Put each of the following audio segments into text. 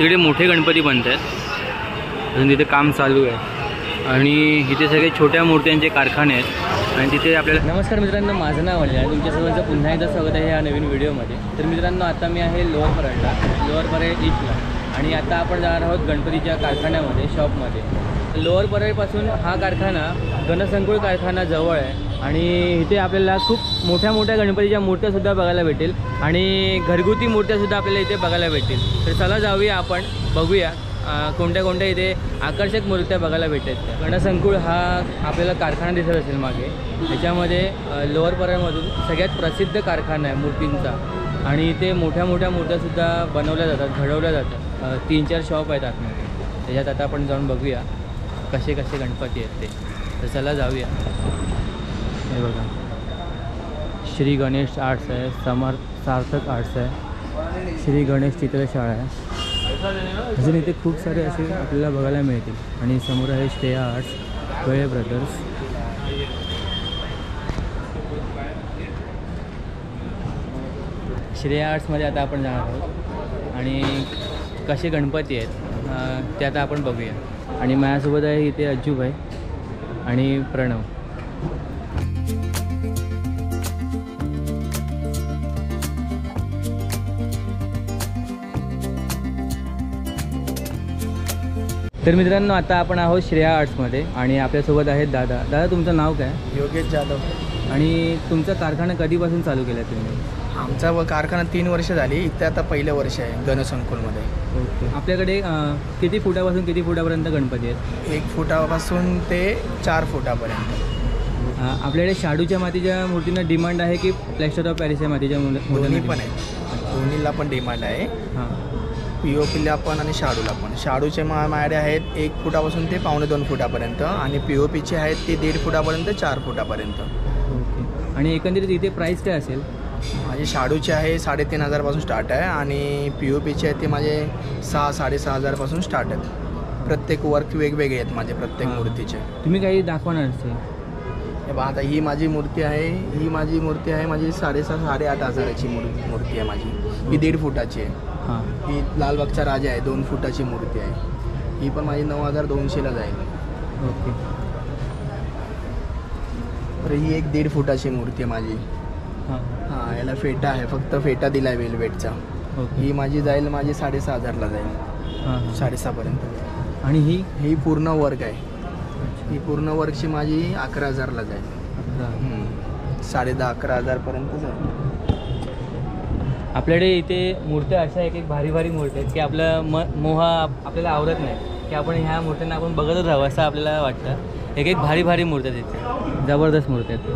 तिकडे मोठे गणपती बनत आहेत अजून तिथे काम चालू आहे. आणि इथे सगळे छोट्या मूर्त्यांचे कारखाने आहेत. आणि तिथे आपल्याला नमस्कार मित्रांनो माझं नाव आहे. आणि तुमच्या सर्वांचं पुन्हा एकदा स्वागत आहे या नवीन व्हिडिओमध्ये. तर मित्रांनो आता मी आहे लोअर परळला लोअर परळ ईस्टला आणि आता आपण जाणार आहोत गणपतीच्या कारखान्यामध्ये शॉपमध्ये लोअर परळपासून हा कारखाना घनसंकुळ कारखाना जवळ आहे. आणि इथे आपल्याला खूप मोठ्या मोठ्या गणपतीच्या मूर्त्यासुद्धा बघायला भेटेल आणि घरगुती मूर्त्यासुद्धा आपल्याला इथे बघायला भेटेल तर चला जाऊया आपण बघूया कोणत्या कोणत्या इथे आकर्षक मूर्त्या बघायला भेटतात गणसंकुळ हा आपल्याला कारखाना दिसत असेल मागे. त्याच्यामध्ये लोअर परळमधून सगळ्यात प्रसिद्ध कारखाना आहे मूर्तींचा. आणि इथे मोठ्या मोठ्या मूर्त्यासुद्धा बनवल्या जातात घडवल्या जातात. तीन चार शॉप आहेत आतमध्ये. त्याच्यात आता आपण जाऊन बघूया कसे कसे गणपती आहेत ते. तर चला जाऊया. हे बघा. श्री गणेश आर्ट्स आहे समर्थ सार्थक आर्ट्स आहे. श्री गणेश चित्रशाळा आहे. अजून इथे खूप सारे असे आपल्याला बघायला मिळतील. आणि समोर आहे श्रेया आर्ट्स वेळे ब्रदर्स. श्रेया आर्ट्समध्ये आता आपण जाणार आहोत. आणि कसे गणपती आहेत ते आता आपण बघूया. आणि माझ्यासोबत आहे इथे अज्जूभाई आणि प्रणव. तर मित्रांनो आता आपण आहोत श्रेया आर्ट्समध्ये आणि आपल्यासोबत आहेत दादा. दादा तुमचं नाव काय? योगेश जाधव. आणि तुमचा कारखाना कधीपासून चालू केला तुम्ही? आमचा व कारखाना तीन वर्ष झाली. इथे आता पहिलं वर्ष आहे गणसंकुलमध्ये. ओके. आपल्याकडे किती फुटापासून किती फुटापर्यंत गणपती आहेत? एक फुटापासून ते चार फुटापर्यंत. आपल्याकडे शाडूच्या मातीच्या मूर्तींना डिमांड आहे की प्लॅस्टर ऑफ पॅरिसच्या मातीच्या मूर्ती- पण आहे. दोन्हीला पण डिमांड आहे. हां. पी ओ पीला पण आणि शाडूला पण. शाडूचे मा माझ्याकडे आहेत एक फुटापासून ते पावणे दोन फुटापर्यंत आणि पी ओ पीचे आहेत ते दीड फुटापर्यंत चार फुटापर्यंत. ओके. आणि एकंदरीत इथे प्राईस काय असेल? माझे शाडूचे आहे साडेतीन हजारपासून स्टार्ट आहे आणि पी ओ पीचे आहे ते माझे सहा साडेसहा हजारपासून स्टार्ट आहेत. प्रत्येक वर्क वेगवेगळे आहेत माझे प्रत्येक. मूर्तीचे. तुम्ही काही दाखवणार असेल? हे पहा आता ही माझी मूर्ती आहे ही माझी मूर्ती आहे माझी साडेसहा साडेआठ हजाराची मूर मूर्ती आहे माझी. ही दीड फुटाची आहे. हां. ही लालबागचा राजा आहे दोन फुटाची मूर्ती आहे. ही पण माझी नऊ हजार दोनशेला जाईल ओके. तर ही एक दीड फुटाची मूर्ती आहे माझी. हां. हां याला फेटा आहे फक्त फेटा दिला आहे वेलवेटचा. ओके. ही माझी जाईल माझी साडेसहा हजारला जाईल. हां. साडेसहापर्यंत आणि ही? ही पूर्ण वर्क आहे. ही पूर्ण वर्कची माझी अकरा हजारला जाईल. हम्म. साडे दहा अकरा हजारपर्यंत जाईल. आपल्याकडे इथे मूर्त्या अशा एक एक भारी भारी मूर्त्या आहेत की आपलं म मोह आप- आपल्याला आवडत नाही की आपण ह्या मूर्त्यांना आपण बघतच राहावं असं आपल्याला वाटतं. एक एक भारी भारी मूर्त्या आहेत इथे. जबरदस्त मूर्त्या आहेत.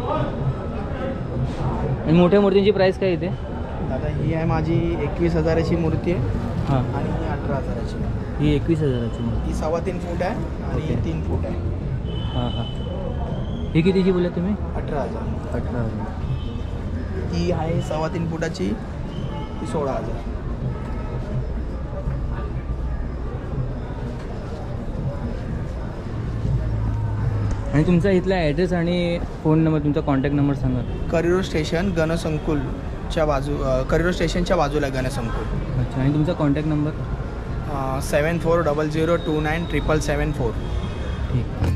आणि मोठ्या मूर्तींची प्राईस काय इथे? आता ही आहे माझी एकवीस हजाराची मूर्ती आहे. हां. आणि ही अठरा हजाराची ही एकवीस हजाराची मूर्ती ही सव्वा तीन फूट आहे आणि ही. तीन फूट आहे. हां हां. ही कितीची बोलला तुम्ही? अठरा हजार. अठरा हजार. ती आहे सव्वा तीन फुटाची ती सोळा हजार. आणि तुमचा इथला ॲड्रेस आणि फोन नंबर तुमचा कॉन्टॅक्ट नंबर सांगा. करिरो स्टेशन गणसंकुलच्या बाजू करिरो स्टेशनच्या बाजूला गणसंकुल. अच्छा आणि तुमचा contact number seven four double zero two nine triple seven four ठीक.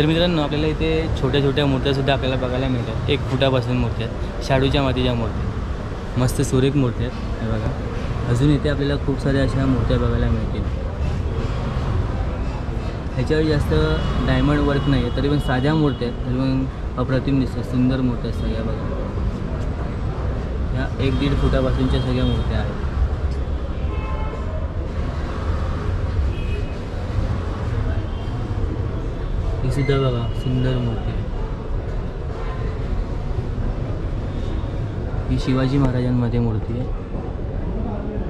तर मित्रांनो आपल्याला इथे छोट्या छोट्या मूर्त्यासुद्धा आपल्याला बघायला मिळतात. एक फुटापासून मूर्त्या आहेत शाडूच्या मातीच्या मूर्त्या मस्त सुरेख मूर्त्या आहेत. हे बघा. अजून इथे आपल्याला खूप साऱ्या अशा मूर्त्या बघायला मिळतील. ह्याच्यावर जास्त डायमंड वर्क नाही आहे तरी पण साध्या मूर्त्या आहेत. तरी पण अप्रतिम दिसतात. सुंदर मूर्त्या आहेत सगळ्या बघा. ह्या एक दीड फुटापासूनच्या सगळ्या मूर्त्या आहेत. ही सुद्धा बघा सुंदर मूर्ती. आहे ही शिवाजी महाराजांमध्ये मूर्ती आहे.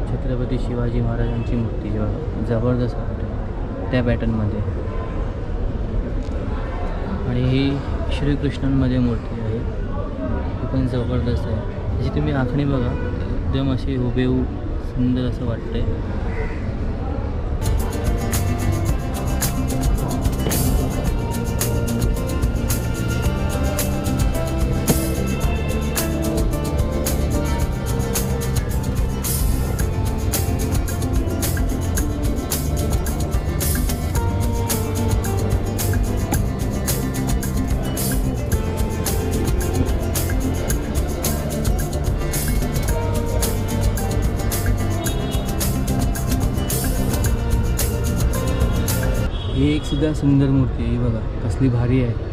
छत्रपती शिवाजी महाराजांची मूर्ती जेव्हा बघा जबरदस्त वाटते त्या पॅटर्नमध्ये. आणि ही श्रीकृष्णांमध्ये मूर्ती आहे. ती पण जबरदस्त आहे. त्याची तुम्ही आखणी बघा एकदम अशी हुबेहूब सुंदर असं वाटतंय. ही एक सुद्धा सुंदर मूर्ती आहे ही बघा कसली भारी आहे.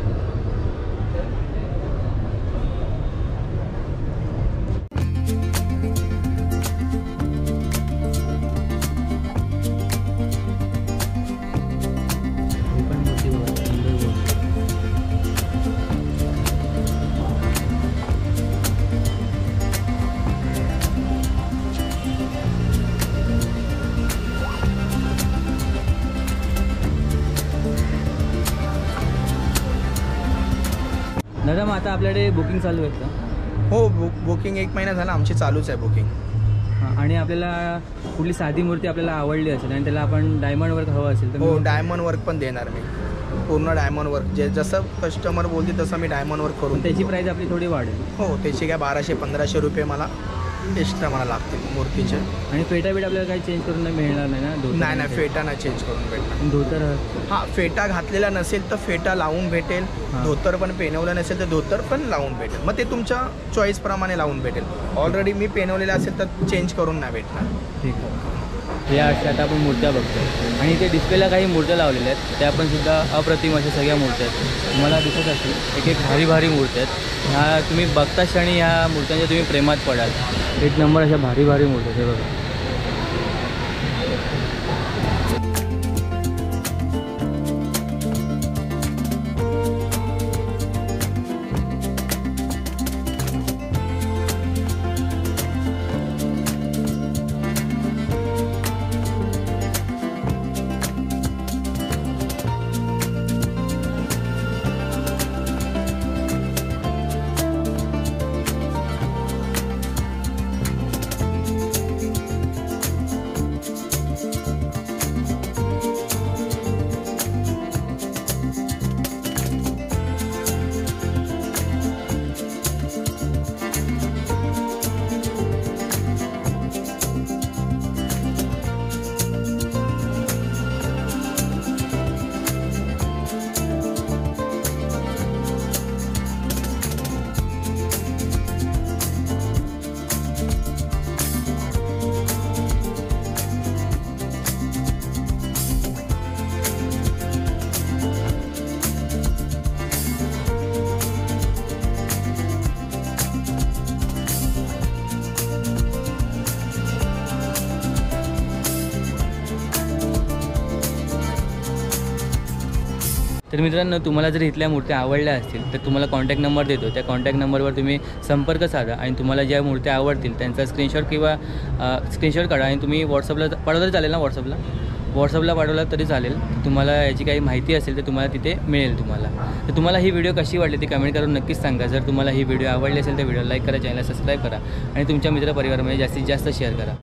दादा मग आता आपल्याकडे बुकिंग चालू आहेत का? हो बुक बुकिंग एक महिना झाला आमची चालूच आहे बुकिंग हां आणि आपल्याला कुठली साधी मूर्ती आपल्याला आवडली असेल आणि त्याला आपण डायमंड वर्क हवं असेल तर हो डायमंड वर्क पण देणार मी. पूर्ण डायमंड वर्क जे जसं कस्टमर बोलते तसं मी डायमंड वर्क करून त्याची. प्राईस आपली थोडी वाढेल. हो त्याचे काय बाराशे पंधराशे रुपये मला एक्स्ट्रा मला लागतील मूर्तीचे. आणि फेटा बीट आपल्याला काही चेंज करून नाही मिळणार नाही ना? धोतर नाही नाही फेटा नाही चेंज करून भेटणार. धोतर हा फेटा घातलेला नसेल तर फेटा लावून भेटेल. हां. धोतर पण पेनवलं नसेल तर धोतर पण लावून भेटेल. मग ते तुमच्या चॉईसप्रमाणे लावून भेटेल. ऑलरेडी मी पेनवलेलं असेल तर चेंज करून नाही भेटणार. ठीक आहे. या अशा आता आपण मूर्त्या बघतो आणि इथे डिस्प्लेला काही मूर्त्या लावलेल्या आहेत. त्या पण सुद्धा अप्रतिम अशा सगळ्या मूर्त्या आहेत. तुम्हाला दिसत असेल एक एक भारी भारी मूर्त्या आहेत. ह्या तुम्ही बघताच आणि ह्या मूर्त्यांच्या तुम्ही प्रेमात पडाल. एक नंबर अशा भारी भारी मूर्त्या आहेत हे बघा. तर मित्रांनो तुम्हाला जर इथल्या मूर्त्या आवडल्या असतील तर तुम्हाला कॉन्टॅक्ट नंबर देतो. त्या कॉन्टॅक्ट नंबरवर तुम्ही संपर्क साधा आणि तुम्हाला ज्या मूर्त्या आवडतील त्यांचा स्क्रीनशॉट किंवा स्क्रीनशॉट काढा आणि तुम्ही व्हॉट्सअपला पाठवलं तरी चालेल ना व्हॉट्सअपला व्हॉट्सअपला पाठवला तरी चालेल. तुम्हाला याची काही माहिती असेल तर तुम्हाला तिथे मिळेल तुम्हाला. तर तुम्हाला ही व्हिडिओ कशी वाटली ती कमेंट करून नक्कीच सांगा. जर तुम्हाला ही व्हिडिओ आवडली असेल तर व्हिडिओ लाईक करा चॅनल सबस्क्राईब करा आणि तुमच्या मित्रपरिवारामध्ये जास्तीत जास्त शेअर करा.